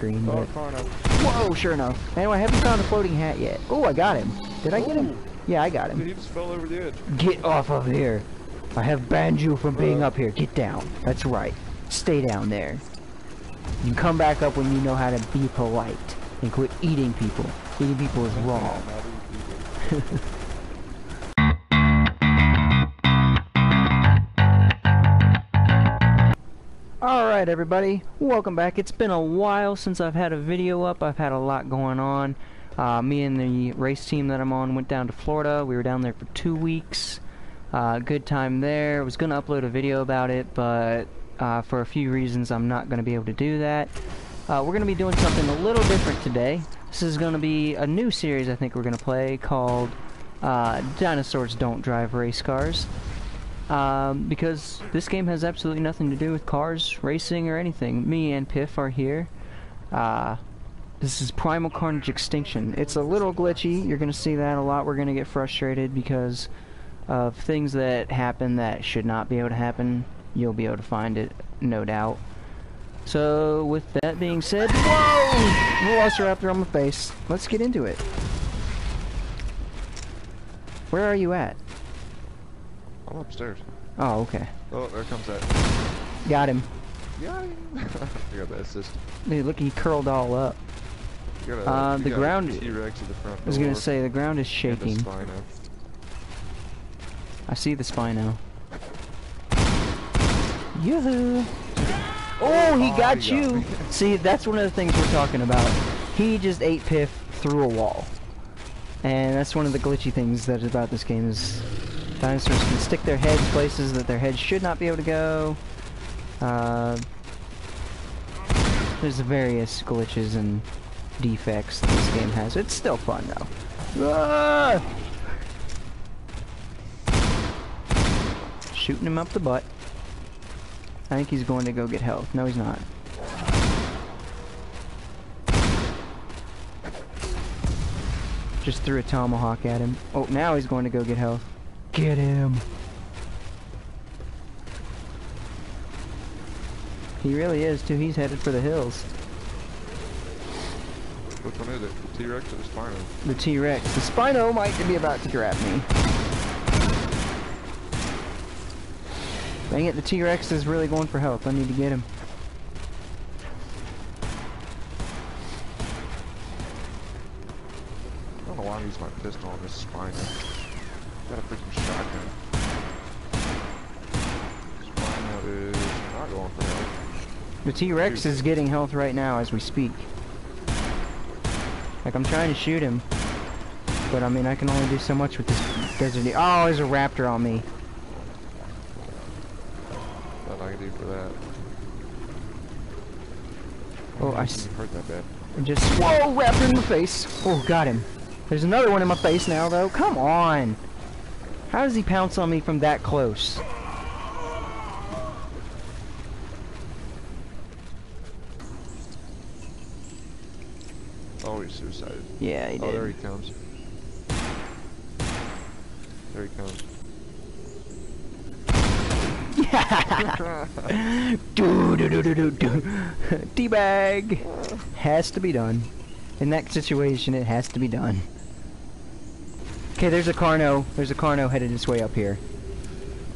screen. Oh, But... Whoa, sure enough. Anyway, I haven't found a floating hat yet. Oh, I got him. Did I get him? Yeah, I got him. He just fell over the edge. Get off of here. I have banned you from being Uh. up here. Get down. That's right. Stay down there. You come back up when you know how to be polite and quit eating people. Eating people is wrong. Alright everybody, welcome back. It's been a while since I've had a video up. I've had a lot going on. Uh, me and the race team that I'm on went down to Florida. We were down there for two weeks. Uh, good time there. I was going to upload a video about it, but uh, for a few reasons I'm not going to be able to do that. Uh, we're going to be doing something a little different today. This is going to be a new series I think we're going to play called uh, Dinosaurs Don't Drive Race Cars um, because this game has absolutely nothing to do with cars, racing, or anything. Me and Piff are here. Uh, this is Primal Carnage Extinction. It's a little glitchy. You're going to see that a lot. We're going to get frustrated because of things that happen that should not be able to happen. You'll be able to find it, no doubt. So, with that being said, whoa! Velociraptor on my face. Let's get into it. Where are you at? I'm upstairs. Oh, okay. Oh, there comes that. Got him. Yeah. I got that assist. Dude, look, he curled all up. Got a, Uh, the ground- T-Rex at the front I was gonna say, the ground is shaking. I see the Spino. Yoo-hoo! Oh, he Oh, got he you! me. see, that's one of the things we're talking about. He just ate Piff through a wall. And that's one of the glitchy things that is about this game is dinosaurs can stick their heads places that their heads should not be able to go. Uh, there's various glitches and defects this game has. It's still fun though. Ah! Shooting him up the butt. I think he's going to go get health. No, he's not. Just threw a tomahawk at him. Oh, now he's going to go get health. Get him. He really is, too. He's headed for the hills. Which one is it? The T-Rex or the Spino? The T-Rex. The Spino might be about to grab me. Dang it, the T-Rex is really going for help. I need to get him. I don't know why I'm using my pistol on this Spino. Got a freaking shotgun. Spino is not going for help. The T-Rex is getting health right now as we speak. Like, I'm trying to shoot him. But, I mean, I can only do so much with this desert. Oh, there's a raptor on me. Nothing I can do for that. Oh, I didn't hurt that bad. Just whoa, raptor in the face. Oh, got him. There's another one in my face now, though. Come on. How does he pounce on me from that close? Oh, he's suicided. Yeah, he Oh, there he comes. There he comes. do do do do do do. Teabag has to be done. In that situation, it has to be done. Okay, there's a Carno. There's a Carno headed this way up here.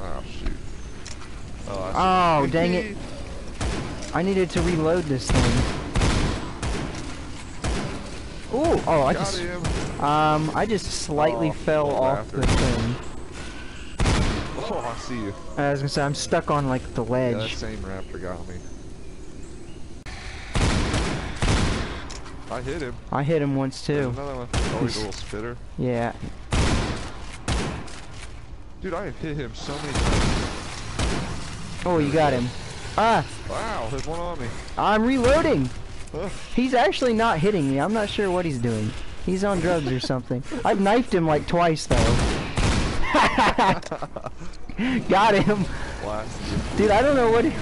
Oh shoot. Oh, I Oh, dang it. I needed to reload this thing. Ooh, oh, I Got just, him. um, I just slightly Oh, fell off the thing. Oh, I see you. I was gonna say, I'm stuck on, like, the Yeah, that same raptor got me. I hit him. I hit him once, There's too. another one. Oh, He's- a little spitter. Yeah. Dude, I have hit him so many times. Oh, you got him. Ah, Wow, there's one on me. I'm reloading! He's actually not hitting me. I'm not sure what he's doing. He's on drugs or something. I've knifed him like twice though. Got him. Blasted. Dude, I don't know what he,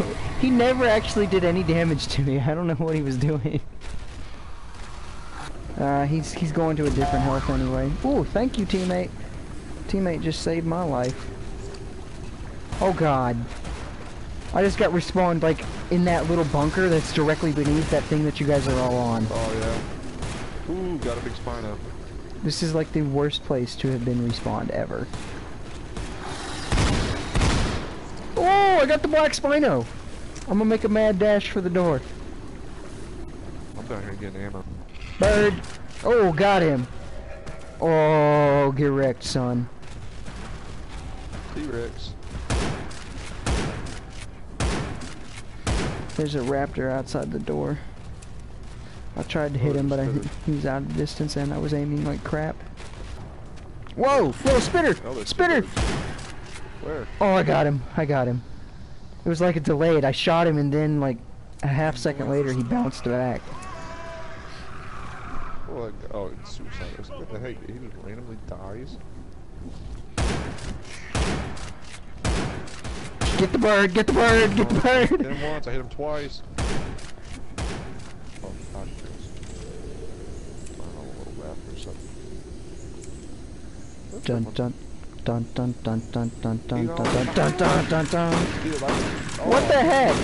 he never actually did any damage to me. I don't know what he was doing. Uh, he's he's going to a different health anyway. Ooh, thank you, teammate. Teammate just saved my life. Oh God. I just got respawned like in that little bunker that's directly beneath that thing that you guys are all on. Oh yeah. Ooh, got a big spino. This is like the worst place to have been respawned ever. Oh, I got the black spino. I'm gonna make a mad dash for the door. I'm down here getting ammo. Bird. Oh, got him. Oh, get wrecked, son. T-Rex. There's a raptor outside the door. I tried to hit him, but I, he was out of distance and I was aiming like crap. Whoa! Little spitter! Oh, Spitter! Where? Oh, I got him. I got him. It was like a delayed. I shot him and then like a half second later he bounced back. Oh, like, oh, it's suicide. What the heck? He just randomly dies? Get the bird! Get the bird! Get the Hit bird! him once, I hit him twice. Oh, God. I don't a little or something. That's Dun dun dun dun dun dun dun dun dun dun dun dun dun. What oh, the heck?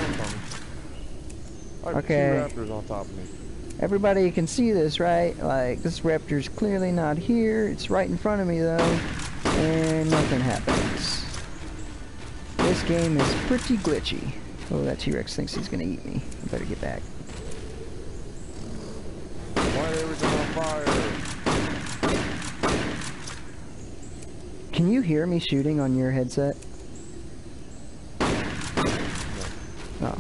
Okay. Raptors on top of me. Everybody can see this, right? Like, this raptor's clearly not here. It's right in front of me, though. And nothing happens. This game is pretty glitchy. Oh, that T-Rex thinks he's gonna eat me. I better get back. Why are everything on fire? Can you hear me shooting on your headset? Oh.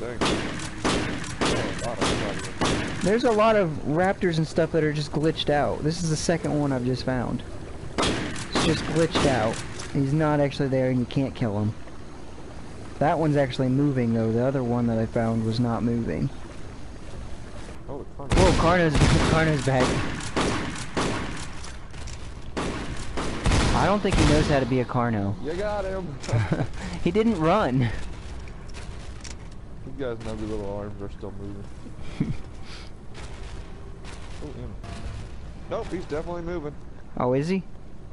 Dang. Oh, God, I'm sorry. There's a lot of raptors and stuff that are just glitched out. This is the second one I've just found. It's just glitched out. He's not actually there and you can't kill him. That one's actually moving though. The other one that I found was not moving. Oh, the car. Whoa, Carno's, Carno's back. I don't think he knows how to be a Carno. You got him. he didn't run. you guys' know the little arms are still moving. oh. Nope, he's definitely moving. Oh, is he?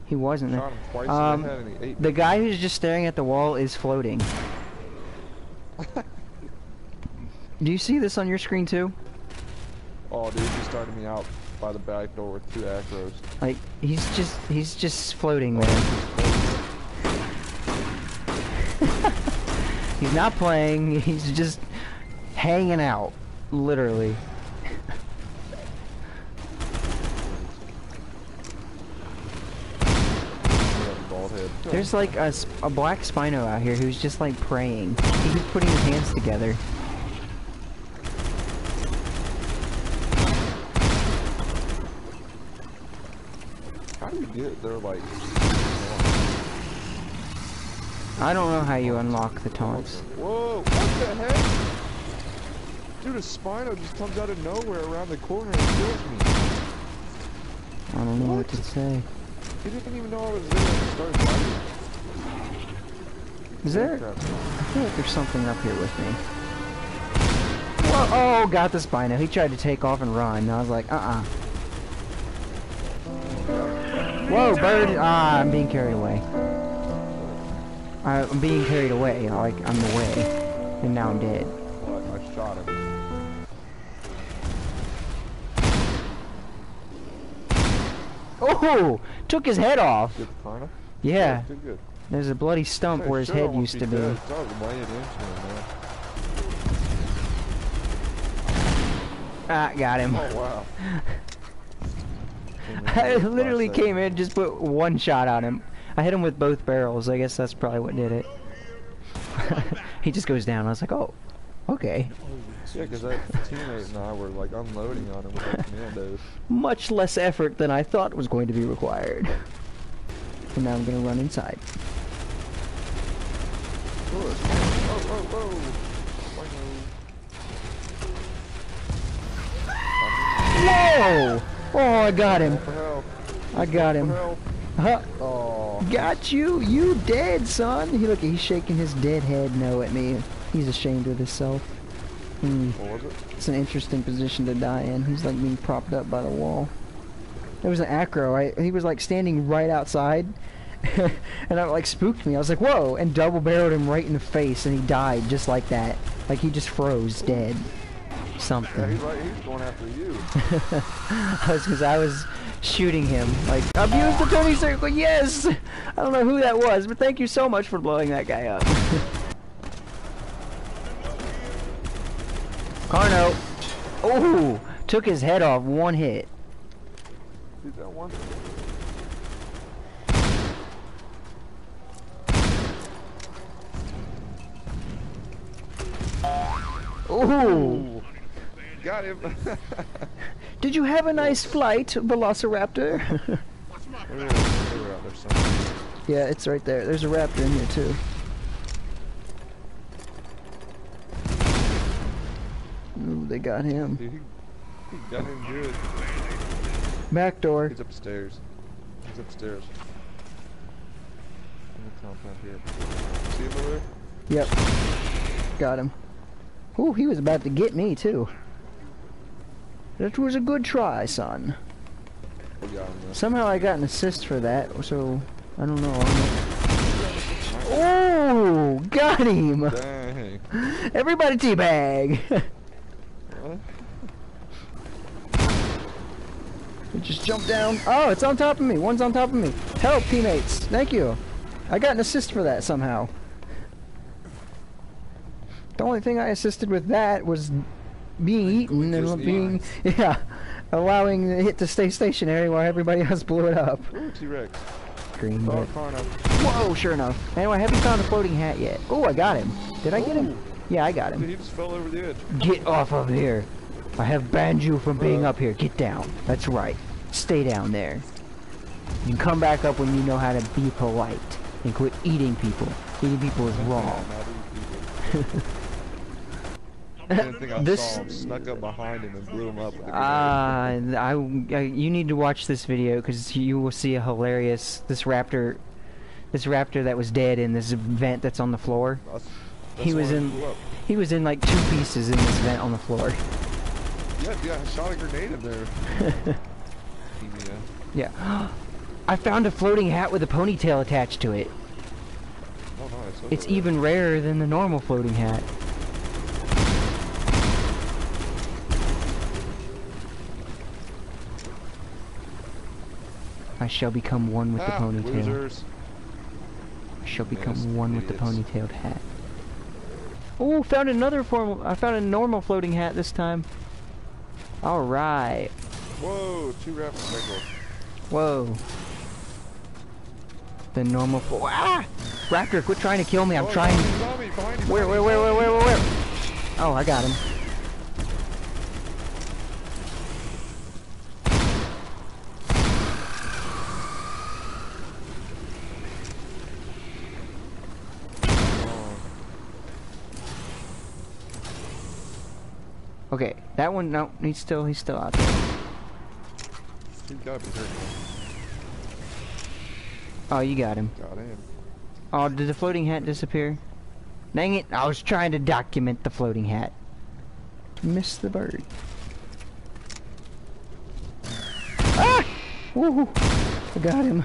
He wasn't there. Shot him twice Um, the head and he The guy who's just staring at the wall is floating. Do you see this on your screen too? Oh, dude, he started me out by the back door with two acros. Like he's just he's just floating there. he's not playing. He's just hanging out, literally. Bald head. There's like a black Spino out here who's just like praying. He keeps putting his hands together. How do you get there, like... I don't know how you unlock the taunts. Whoa, what the heck? Dude, a Spino just comes out of nowhere around the corner and kills me. I don't know what, What? to say. He didn't even know I was there when he started fighting. Is there? I feel like there's something up here with me. Whoa, oh, got the Spino. He tried to take off and run. And I was like, uh-uh. Whoa, bird! Ah, I'm being carried away. I- I'm being carried away. Like, I'm away. And now I'm dead. I, shot him. Oh! Took his head off! Yeah. There's a bloody stump where his head used to be. I was laying into him, man. Ah, got him. Oh, wow. I literally came in, just put one shot on him. I hit him with both barrels. I guess that's probably what did it. he just goes down. I was like, oh, okay. Yeah, because that teammate and I were like unloading on him with our commandos. Much less effort than I thought was going to be required. And now I'm gonna run inside. Oh, oh, oh, Whoa! Oh, I got him. I got him. Huh? Got you. You dead, son. He look. He's shaking his dead head no at me. He's ashamed of himself. Hmm. What was it? It's an interesting position to die in. He's like being propped up by the wall. There was an acro. I, he was like standing right outside, and it like spooked me. I was like, whoa, and double barreled him right in the face, and he died just like that. Like he just froze dead. Yeah, Something. he's right. He's going after you. I was because I was shooting him. Like, abuse the Tony Circle, yes! I don't know who that was, but thank you so much for blowing that guy up. Carno! Oh! Took his head off one hit. Dude, that one. Ooh! Got him. Did you have a nice flight, Velociraptor? They were- they were out there somewhere. yeah, it's right there. There's a raptor in here too. Ooh, they got him. Dude, he, he got him good. Back door. He's upstairs. He's upstairs. In the compound here. See him over there? Yep. Got him. Ooh, he was about to get me too. That was a good try, son. We got him. though. Somehow I got an assist for that, so I don't know. Oh, got him! Dang. Everybody teabag! Just jumped down. Oh, it's on top of me. One's on top of me. Help, teammates. Thank you. I got an assist for that somehow. The only thing I assisted with that was being eaten and being, yeah, allowing the hit to stay stationary while everybody else blew it up. Ooh, T-Rex. Green Oh, Whoa, sure enough. Anyway, I haven't found a floating hat yet. Oh, I got him. Did I get him? Yeah, I got Dude, him. he just fell over the edge. Get off of here. I have banned you from being uh. up here. Get down. That's right. Stay down there. You can come back up when you know how to be polite and quit eating people. Eating people is wrong. Not eating people. One thing I This- saw him snuck up behind him and blew him up with a. Uh, I, I, you need to watch this video because you will see a hilarious this raptor, this raptor that was dead in this vent that's on the floor. That's- he was in- He was in like two pieces in this vent on the floor. Yeah, dude, I shot a grenade in there. yeah. Yeah. I found a floating hat with a ponytail attached to it. Oh, nice. It's even rarer than the normal floating hat. I shall become one with the ah, ponytail. losers. I shall become Yes, one with the ponytailed hat. Oh, found another formal. I found a normal floating hat this time. All right. Whoa, two rapids back Whoa. The normal. Flo- ah! Raptor, quit trying to kill me. I'm oh, trying. Zombie, zombie, behind you, Where, where, where, where, where, where, where? Oh, I got him. Oh, Okay, that one. No, he's still, he's still out there. He's gotta be hurt. Oh, you got him. Got him. Oh, did the floating hat disappear? Dang it! I was trying to document the floating hat. Missed the bird. Ah! Woohoo! I got him.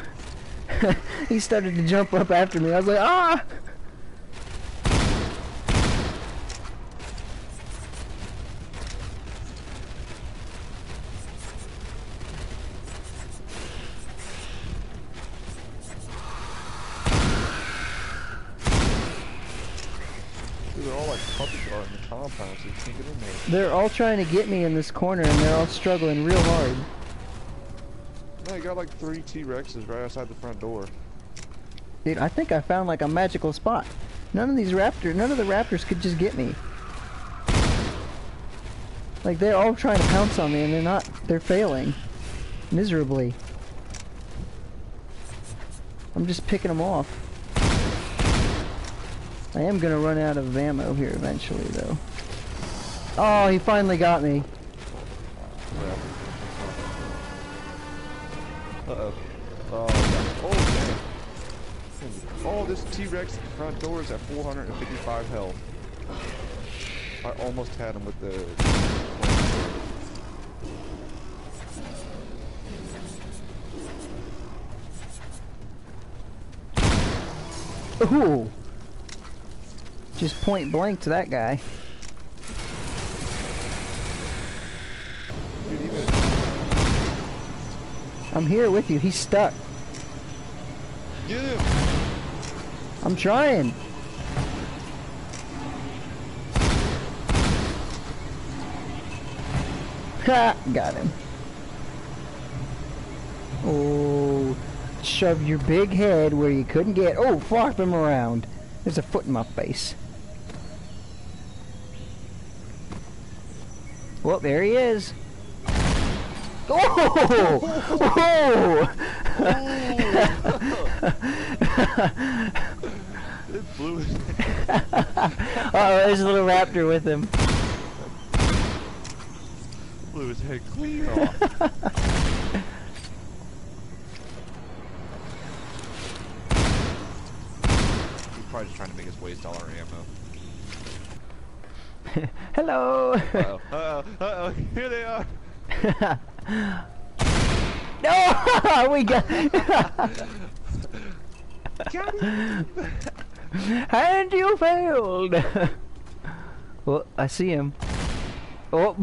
he started to jump up after me. I was like, ah! Dude, they're all like puppy guard in the compound, so you can't get in there. They're all trying to get me in this corner, and they're all struggling real hard. No, you got like three T-Rexes right outside the front door. Dude, I think I found like a magical spot. None of these raptors, none of the raptors could just get me. Like they're all trying to pounce on me and they're not, they're failing. Miserably. I'm just picking them off. I am gonna run out of ammo here eventually though. Oh, he finally got me. Uh-oh. Oh, oh. Oh, this T-Rex front door is at 455 health. I almost had him with the... Ooh. Just point blank to that guy. I'm here with you. He's stuck. get him. I'm trying. Ha! Got him. Oh, shove your big head where you couldn't get. Oh, flop him around. There's a foot in my face. Well, there he is. Oh! Oh! It blew his oh, there's a little raptor with him. blew his head clean off. He's probably just trying to make us waste all our ammo. Hello. Uh-oh, uh-oh, uh-oh, here they are. no, we got. Got and you failed. well, I see him. Oh.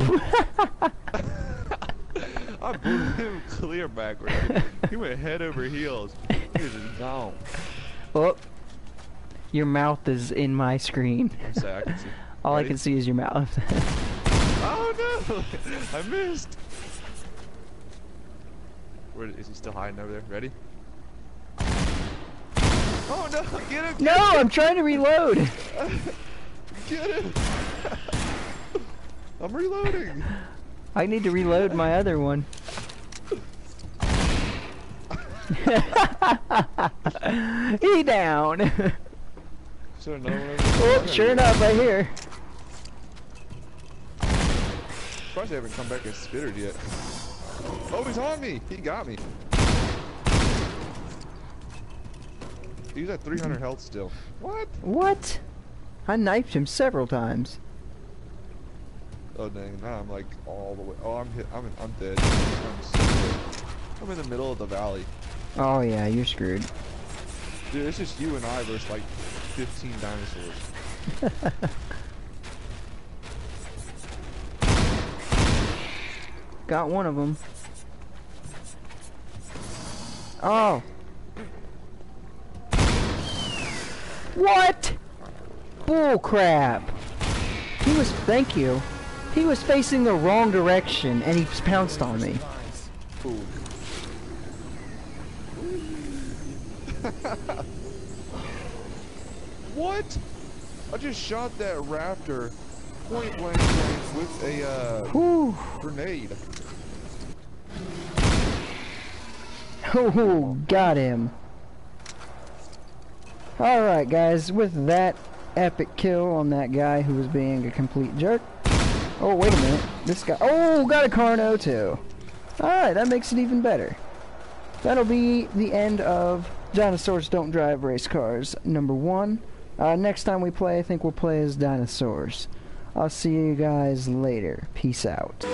I blew him clear backwards. He went head over heels. He was just gone. oh. Your mouth is in my screen. So I can see. All I can see is your mouth. Oh no! I missed. Where is he still hiding over there? Ready? Oh no! Get him! no, I'm trying to reload. Get him! I'm reloading. I need to reload my other one. he down. So no one over oh, sure enough, right here. Surprised they haven't come back and spittered yet. Oh, he's on me! He got me. He's at 300 health still. What? What? I knifed him several times. Oh dang! Now I'm like all the way. Oh, I'm hit. I'm I'm dead. I'm so dead. I'm in the middle of the valley. Oh yeah, you're screwed. Dude, it's just you and I versus like 15 dinosaurs. Got one of them. Oh. What? Bull crap. He was, thank you. He was facing the wrong direction and he pounced on me. What? I just shot that raptor point blank with a uh, grenade. Oh, got him. Alright guys, with that epic kill on that guy who was being a complete jerk. Oh, wait a minute. This guy, oh, got a Carno too. Alright, that makes it even better. That'll be the end of Dinosaurs Don't Drive Race Cars number one. Uh, next time we play, I think we'll play as dinosaurs. I'll see you guys later. Peace out.